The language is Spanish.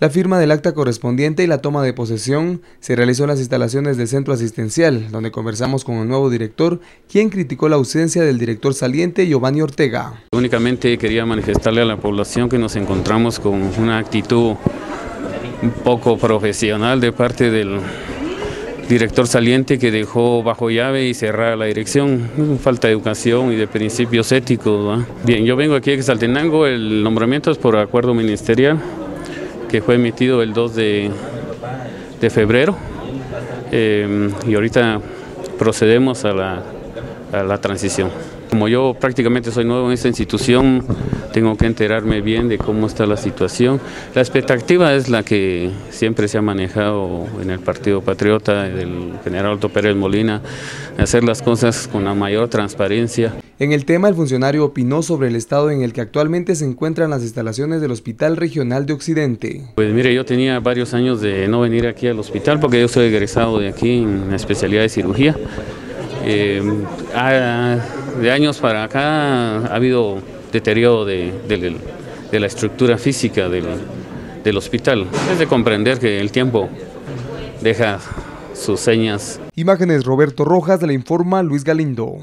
La firma del acta correspondiente y la toma de posesión se realizó en las instalaciones del centro asistencial, donde conversamos con el nuevo director, quien criticó la ausencia del director saliente Giovanni Ortega. Únicamente quería manifestarle a la población que nos encontramos con una actitud un poco profesional de parte del director saliente que dejó bajo llave y cerrada la dirección. Falta de educación y de principios éticos. Bien, yo vengo aquí a Saltenango, el nombramiento es por acuerdo ministerial que fue emitido el 2 de, febrero eh, y ahorita procedemos a la, a la transición. Como yo prácticamente soy nuevo en esta institución, tengo que enterarme bien de cómo está la situación. La expectativa es la que siempre se ha manejado en el Partido Patriota, del general Alto Pérez Molina, hacer las cosas con la mayor transparencia. En el tema, el funcionario opinó sobre el estado en el que actualmente se encuentran las instalaciones del Hospital Regional de Occidente. Pues mire, yo tenía varios años de no venir aquí al hospital porque yo soy egresado de aquí en la especialidad de cirugía. Eh, de años para acá ha habido deterioro de, la estructura física del, del hospital. Es de comprender que el tiempo deja sus señas. Imágenes Roberto Rojas de la Informa Luis Galindo.